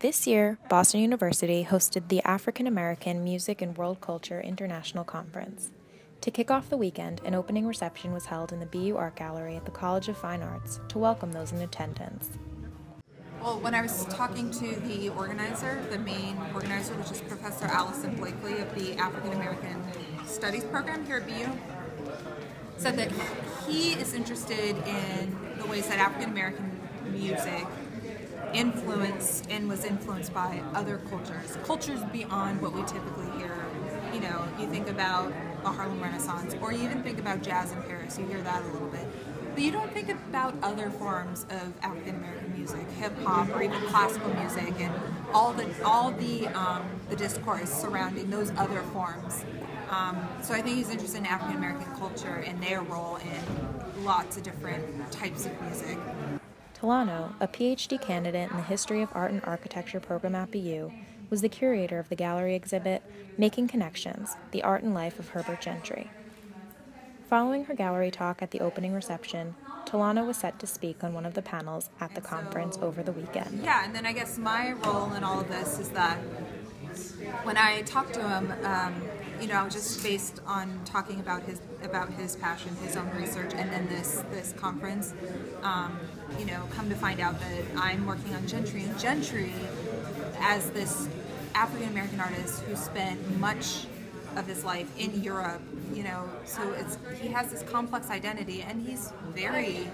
This year, Boston University hosted the African American Music and World Culture International Conference. To kick off the weekend, an opening reception was held in the BU Art Gallery at the College of Fine Arts to welcome those in attendance. Well, when I was talking to the organizer, the main organizer, which is Professor Allison Blakely of the African American Studies program here at BU, said that he is interested in the ways that African American music influenced and was influenced by other cultures, cultures beyond what we typically hear. You know, you think about the Harlem Renaissance, or you even think about jazz in Paris. You hear that a little bit, but you don't think about other forms of African American music, hip hop, or even classical music, and all the all the um, the discourse surrounding those other forms. Um, so I think he's interested in African American culture and their role in lots of different types of music. Tolano, a PhD candidate in the History of Art and Architecture program at BU, was the curator of the gallery exhibit Making Connections The Art and Life of Herbert Gentry. Following her gallery talk at the opening reception, Tolano was set to speak on one of the panels at the conference over the weekend. Yeah, and then I guess my role in all of this is that when I talked to him, um, you know, just based on talking about his about his passion, his own research, and then this this conference, um, you know, come to find out that I'm working on Gentry and Gentry as this African American artist who spent much of his life in Europe, you know, so it's he has this complex identity, and he's very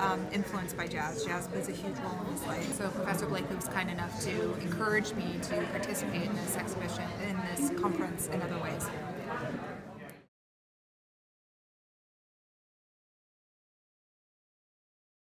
um, influenced by jazz. Jazz plays a huge role in his life. So Professor Blakely was kind enough to encourage me to participate in this exhibition, in this conference, in other ways.